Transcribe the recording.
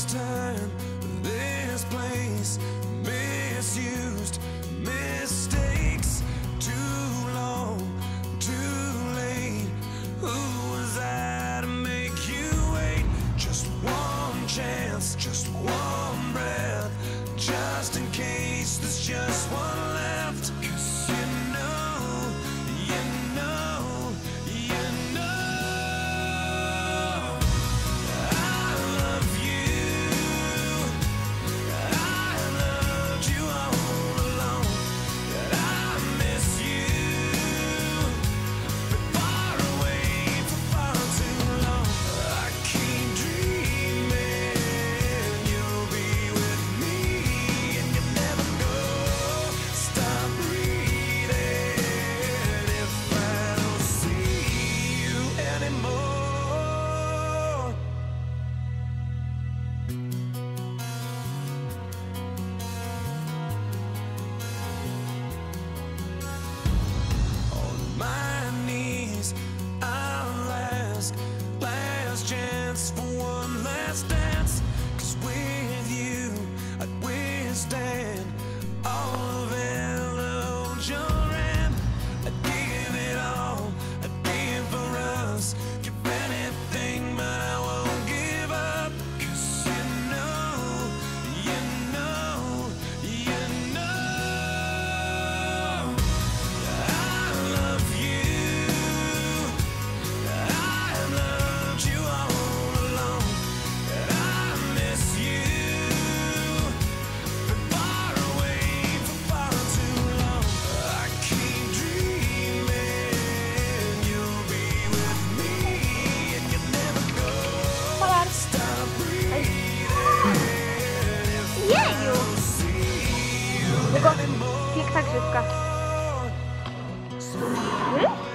this time, this place, misused on piękna grzywka. Hmm?